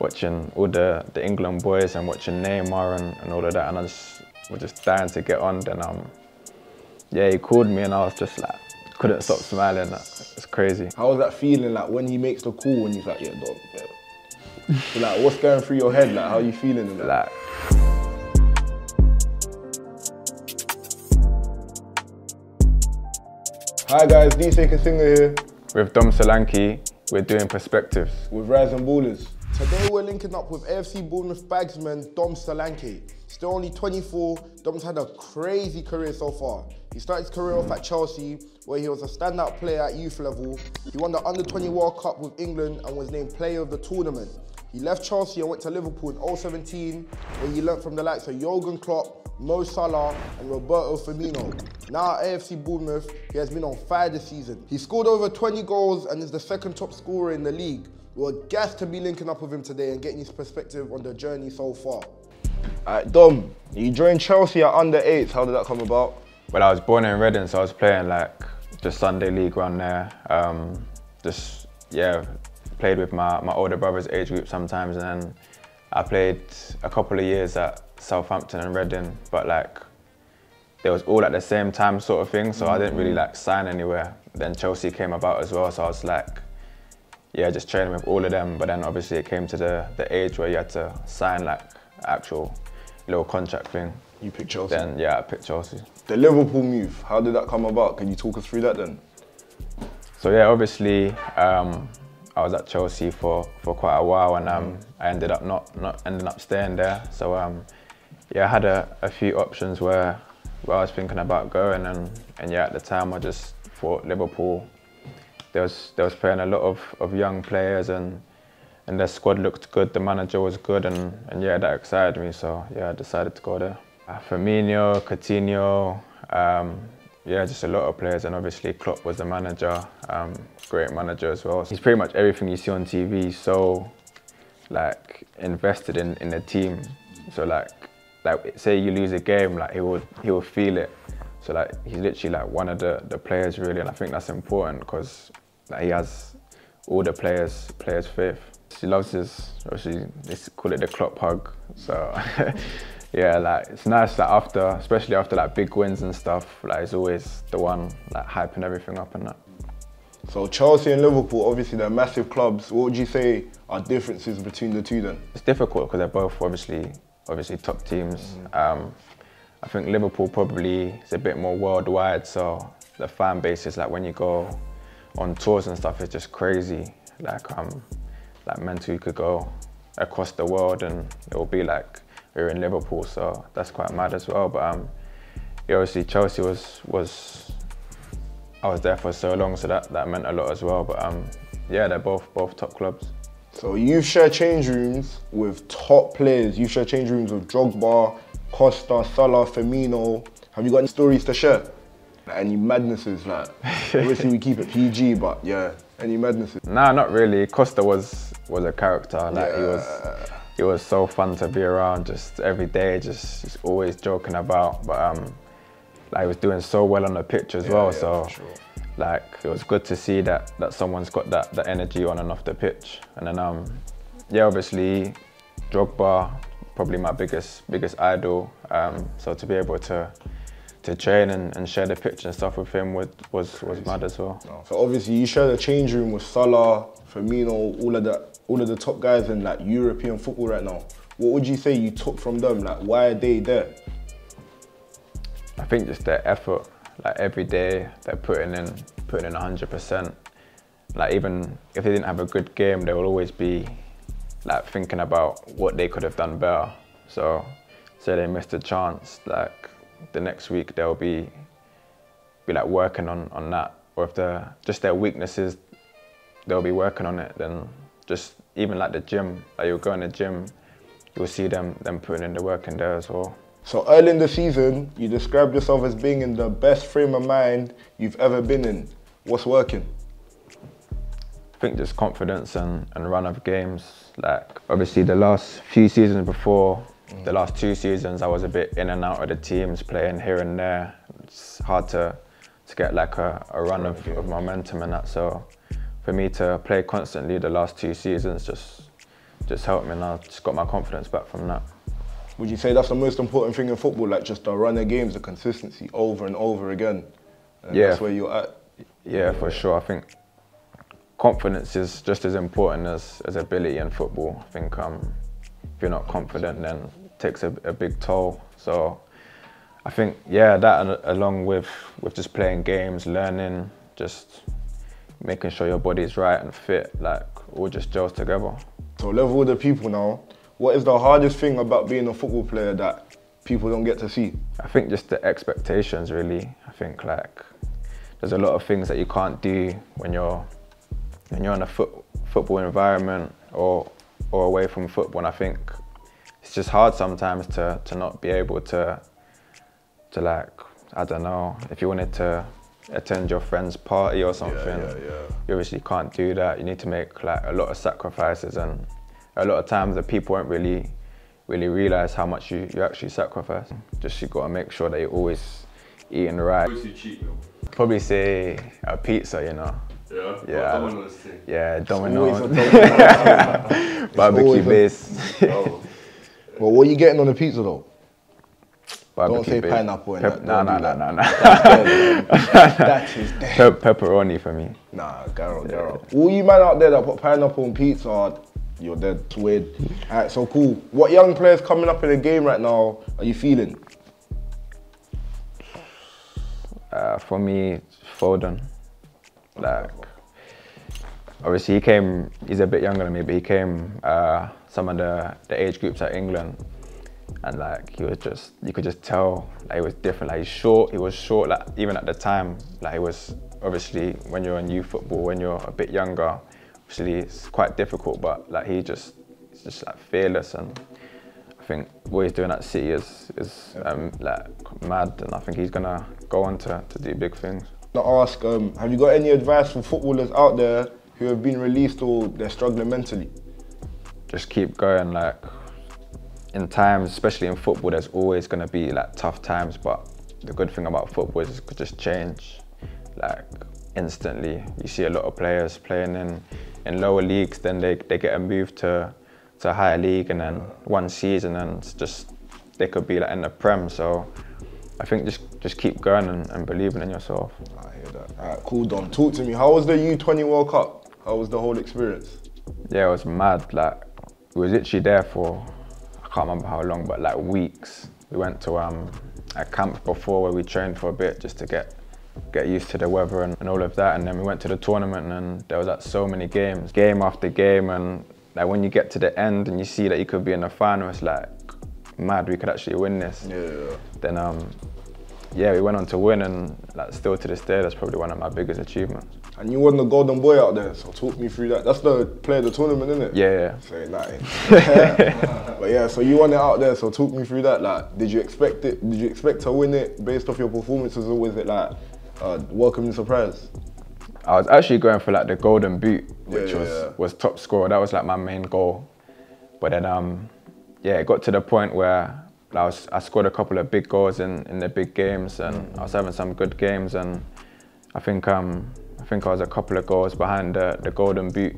watching all the, the England boys and watching Neymar and, and all of that, and I just was just dying to get on. Then um, yeah, he called me, and I was just like, couldn't stop smiling. It's crazy. How was that feeling like when he makes the call and he's like, yeah, Dom, yeah. So, like, what's going through your head? Like, how are you feeling in that? Like, Hi guys, DJ Kasinga here with Dom Solanke, we're doing perspectives. with Rising Ballers. We're linking up with AFC Bournemouth bagsman Dom Solanke. Still only 24, Dom's had a crazy career so far. He started his career off at Chelsea, where he was a standout player at youth level. He won the Under 20 World Cup with England and was named Player of the Tournament. He left Chelsea and went to Liverpool in 017, where he learnt from the likes of Jurgen Klopp, Mo Salah and Roberto Firmino. Now at AFC Bournemouth, he has been on fire this season. He scored over 20 goals and is the second top scorer in the league. We're gassed to be linking up with him today and getting his perspective on the journey so far. Alright, Dom, you joined Chelsea at under eights. How did that come about? Well, I was born in Reading, so I was playing like just Sunday league around there. Um, just yeah, played with my, my older brother's age group sometimes, and then I played a couple of years at Southampton and Reading, but like they was all at the same time sort of thing, so I didn't really like sign anywhere. Then Chelsea came about as well, so I was like, yeah, just training with all of them. But then obviously it came to the the age where you had to sign like actual little contract thing. You picked Chelsea. Then yeah, I picked Chelsea. The Liverpool move, how did that come about? Can you talk us through that then? So yeah, obviously um, I was at Chelsea for, for quite a while, and um, I ended up not not ending up staying there. So um, yeah, I had a, a few options where where I was thinking about going, and, and yeah, at the time I just thought Liverpool. There was there was playing a lot of, of young players, and and their squad looked good. The manager was good, and, and yeah, that excited me. So yeah, I decided to go there. Uh, Firmino, Coutinho, um, yeah, just a lot of players, and obviously Klopp was the manager, um, great manager as well. He's pretty much everything you see on TV. So like invested in, in the team. So like like say you lose a game, like he will he will feel it. So like he's literally like one of the, the players really, and I think that's important because like, he has all the players players' faith. He loves his obviously they call it the Klopp hug. So yeah, like it's nice that after, especially after like big wins and stuff, like he's always the one like hyping everything up and that. So Chelsea and Liverpool, obviously they're massive clubs. What would you say are differences between the two then? It's difficult because they're both obviously obviously top teams. Um, I think Liverpool probably is a bit more worldwide, so the fan base is like when you go on tours and stuff, it's just crazy. Like um, like mental, you could go across the world and it will be like we're in Liverpool, so that's quite mad as well. But um, yeah, obviously Chelsea was was I was there for so long, so that that meant a lot as well. But um, yeah, they're both both top clubs. So you've shared change rooms with top players. You've shared change rooms with Drogba, Costa, Salah, Firmino. Have you got any stories to share? Any madnesses? Like obviously we keep it PG, but yeah, any madnesses? Nah, not really. Costa was was a character. Like he was he was so fun to be around. Just every day, just, just always joking about. But um, like he was doing so well on the pitch as well. yeah, so sure. like it was good to see that that someone's got that that energy on and off the pitch. And then um, yeah, obviously Drogba probably my biggest biggest idol. Um, so to be able to to train and, and share the pitch and stuff with him was was, was mad as well. So obviously you share the change room with Salah, Firmino, all of the all of the top guys in like European football right now. What would you say you took from them? Like why are they there? I think just their effort, like every day they're putting in, putting in 100%. Like even if they didn't have a good game, they will always be like thinking about what they could have done better. So say they missed a chance, like the next week they'll be be like working on, on that. Or if they're just their weaknesses, they'll be working on it. Then just even like the gym, like you'll go in the gym, you'll see them them putting in the work in there as well. So early in the season, you described yourself as being in the best frame of mind you've ever been in. What's working? I think just confidence and, and run of games. Like obviously the last few seasons before, mm. the last two seasons I was a bit in and out of the teams, playing here and there. It's hard to to get like a, a run of, of momentum and that. So for me to play constantly the last two seasons just just helped me and I just got my confidence back from that. Would you say that's the most important thing in football, like just the run of games, the consistency over and over again? And Yeah. That's where you're at. Yeah, for sure. I think confidence is just as important as, as ability in football. I think um, if you're not confident, then it takes a, a big toll. So I think, yeah, that along with, with just playing games, learning, just making sure your body's right and fit, like all just gels together. So level with the people now. What is the hardest thing about being a football player that people don't get to see? I think just the expectations really. I think like there's a lot of things that you can't do when you're when you're in a foot, football environment or or away from football. And I think it's just hard sometimes to to not be able to to like I don't know if you wanted to attend your friend's party or something. yeah, yeah. You obviously can't do that. You need to make like a lot of sacrifices and a lot of times the people won't really really realize how much you, you actually sacrifice. Just you gotta make sure that you're always eating right. What's your cheat meal? Probably say a pizza, you know. Yeah. Yeah, I Domino's thing? Yeah, Always a Domino's, Domino's. barbecue always a- base, Oh, well, what are you getting on the pizza though? barbecue say base. pineapple in Pep- that, No, don't no, do no, that. no, no. that is dead. Pe- pepperoni for me. Nah, Garrett, Garrett. All you man out there that put pineapple on pizza, you're dead. It's weird. Alright, so cool. What young players coming up in the game right now are you feeling? Uh, for me, Foden. Like, obviously he came. He's a bit younger than me, but he came uh, some of the the age groups at England, and like he was just you could just tell like he was different. Like he's short. He was short. Like even at the time, like he was obviously when you're in youth football, when you're a bit younger, obviously it's quite difficult. But like he just he's just like fearless and. I think what he's doing at City is is um, like mad, and I think he's gonna go on to, to do big things. To ask, um, have you got any advice for footballers out there who have been released or they're struggling mentally? Just keep going. Like in times, especially in football, there's always gonna be like tough times. But the good thing about football is it could just change, like instantly. You see a lot of players playing in in lower leagues, then they they get a move to to a higher league, and then one season, and it's just they could be like in the prem. So I think just just keep going and, and believing in yourself. I hear that. Alright, cool, Dom. Talk to me. How was the U20 World Cup? How was the whole experience? Yeah, it was mad. Like, we was literally there for I can't remember how long, but like weeks. We went to um, a camp before where we trained for a bit just to get get used to the weather and, and all of that. And then we went to the tournament and there was like so many games, game after game. And like when you get to the end and you see that you could be in the final, it's like mad. We could actually win this. Yeah. Then um, yeah, we went on to win, and like still to this day, that's probably one of my biggest achievements. And you won the golden boy out there, so talk me through that. That's the player of the tournament, isn't it? Yeah, yeah. Say nothing. but yeah, so you won it out there, so talk me through that. Like, did you expect it? Did you expect to win it based off your performances, or was it like a welcoming surprise? I was actually going for like the golden boot, which Yeah, was yeah. was top scorer. That was like my main goal. But then um, yeah, it got to the point where I was I scored a couple of big goals in, in the big games, and I was having some good games, and I think um I think I was a couple of goals behind the, the golden boot,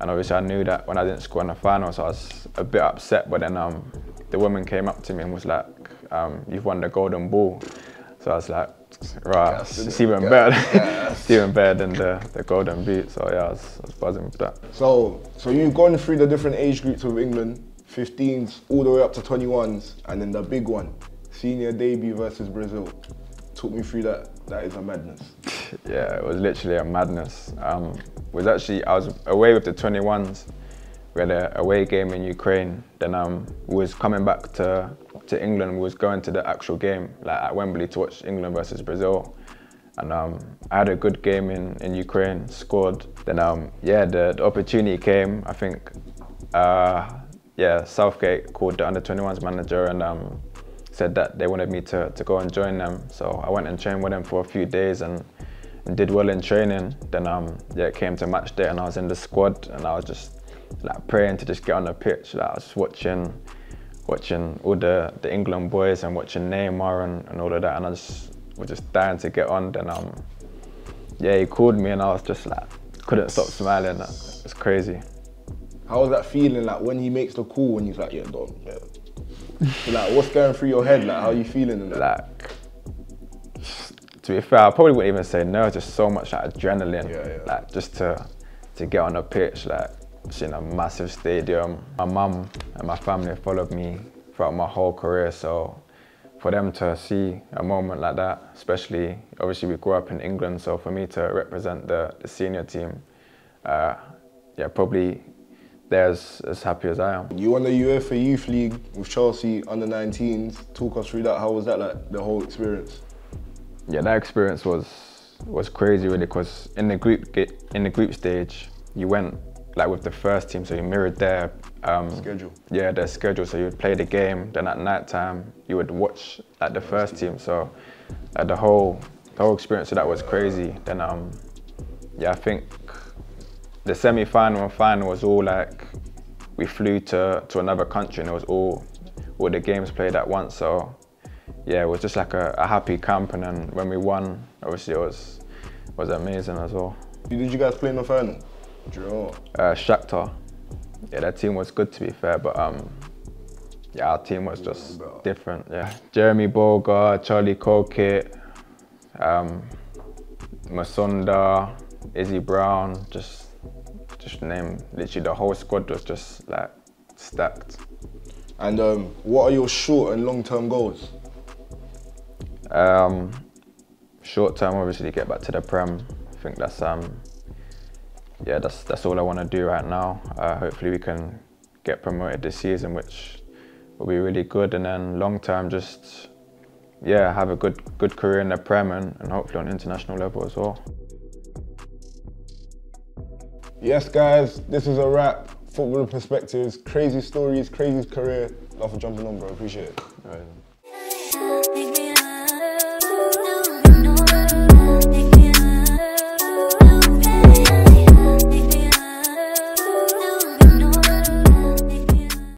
and obviously I knew that when I didn't score in the final, so I was a bit upset. But then um the woman came up to me and was like, um, "You've won the golden ball," so I was like. Right, Yes, it's even Yeah. better. it's even better than the, the golden boot. So yeah, I was, I was buzzing with that. So, so you've gone through the different age groups of England, 15s all the way up to 21s, and then the big one, senior debut versus Brazil. Talk me through that. That is a madness. Yeah, it was literally a madness. Um, was actually I was away with the 21s. We had a away game in Ukraine. Then um, was coming back to to England. We was going to the actual game, like at Wembley, to watch England versus Brazil. And um, I had a good game in, in Ukraine, scored. Then um, yeah, the, the opportunity came. I think uh, yeah, Southgate called the under 21s manager and um, said that they wanted me to, to go and join them. So I went and trained with them for a few days and, and did well in training. Then um, yeah, it came to match day and I was in the squad and I was just like praying to just get on the pitch. Like I was watching, watching all the, the England boys and watching Neymar and, and all of that, and I was just dying to get on. Then um, yeah, he called me and I was just like couldn't stop smiling. It's crazy. How was that feeling like when he makes the call and he's like, yeah, Dom, yeah. So, like, what's going through your head? Like, how are you feeling in that? Like, to be fair, I probably wouldn't even say no. Just so much like adrenaline, Yeah, yeah. like just to to get on the pitch, like just in a massive stadium. My mum and my family followed me throughout my whole career, so for them to see a moment like that, especially obviously we grew up in England, so for me to represent the, the senior team, uh, yeah, probably they're as, as happy as I am. You won the UEFA Youth League with Chelsea under 19s. Talk us through that. How was that like, the whole experience? yeah, that experience was was crazy really because in the group in the group stage you went like with the first team, so you mirrored their um, Schedule. Yeah, their schedule. So you would play the game, then at night time you would watch like the first team. So like, the whole the whole experience of that was crazy. Then um yeah, I think the semi final and final was all like we flew to to another country and it was all all the games played at once. So yeah, it was just like a, a happy camp, and then when we won, obviously it was was amazing as well. Who did you guys play in the final? Draw. you know what? Uh, Shakhtar, yeah, that team was good to be fair, but um, yeah, our team was just better. different. Yeah, Jérémie Boga, Charlie Colkett, um, Musonda, Izzy Brown, just just name literally the whole squad was just like stacked. And um, what are your short and long term goals? Um, short term, obviously, get back to the prem. I think that's um, yeah, that's that's all I want to do right now. Uh, hopefully, we can get promoted this season, which will be really good. And then long term, just yeah, have a good good career in the prem and, and hopefully on international level as well. Yes, guys, this is a wrap. Football perspectives, crazy stories, crazy career. Love for jumping on, bro. Appreciate it.